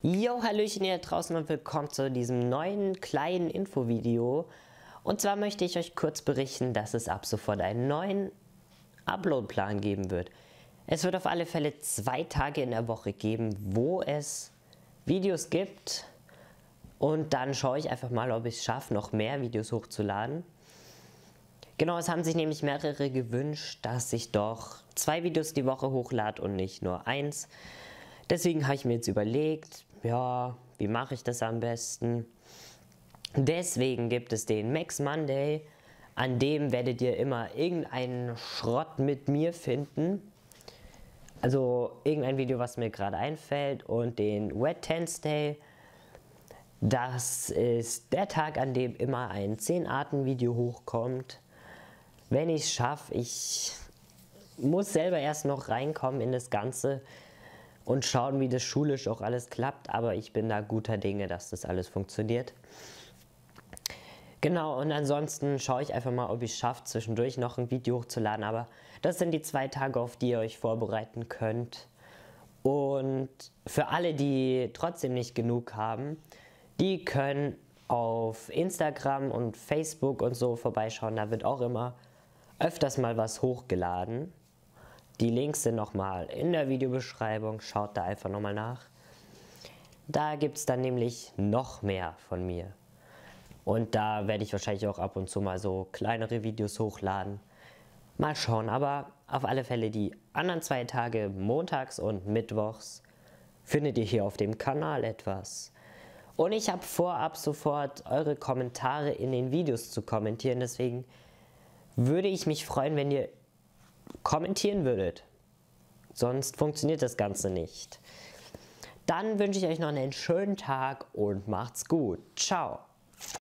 Jo, Hallöchen hier draußen und willkommen zu diesem neuen kleinen Infovideo. Und zwar möchte ich euch kurz berichten, dass es ab sofort einen neuen Uploadplan geben wird. Es wird auf alle Fälle zwei Tage in der Woche geben, wo es Videos gibt. Und dann schaue ich einfach mal, ob ich es schaffe, noch mehr Videos hochzuladen. Genau, es haben sich nämlich mehrere gewünscht, dass ich doch zwei Videos die Woche hochlade und nicht nur eins. Deswegen habe ich mir jetzt überlegt, ja, wie mache ich das am besten? Deswegen gibt es den Max Monday, an dem werdet ihr immer irgendeinen Schrott mit mir finden. Also irgendein Video, was mir gerade einfällt und den Wet Day. Das ist der Tag, an dem immer ein 10 Arten Video hochkommt. Wenn ich es schaffe, ich muss selber erst noch reinkommen in das Ganze und schauen, wie das schulisch auch alles klappt. Aber ich bin da guter Dinge, dass das alles funktioniert. Genau, und ansonsten schaue ich einfach mal, ob ich es schaffe, zwischendurch noch ein Video hochzuladen. Aber das sind die zwei Tage, auf die ihr euch vorbereiten könnt. Und für alle, die trotzdem nicht genug haben, die können auf Instagram und Facebook und so vorbeischauen. Da wird auch immer öfters mal was hochgeladen. Die Links sind nochmal in der Videobeschreibung, schaut da einfach nochmal nach. Da gibt es dann nämlich noch mehr von mir. Und da werde ich wahrscheinlich auch ab und zu mal so kleinere Videos hochladen. Mal schauen, aber auf alle Fälle die anderen zwei Tage, montags und mittwochs, findet ihr hier auf dem Kanal etwas. Und ich habe vor, ab sofort eure Kommentare in den Videos zu kommentieren. Deswegen würde ich mich freuen, wenn ihr kommentieren würdet. Sonst funktioniert das Ganze nicht. Dann wünsche ich euch noch einen schönen Tag und macht's gut. Ciao.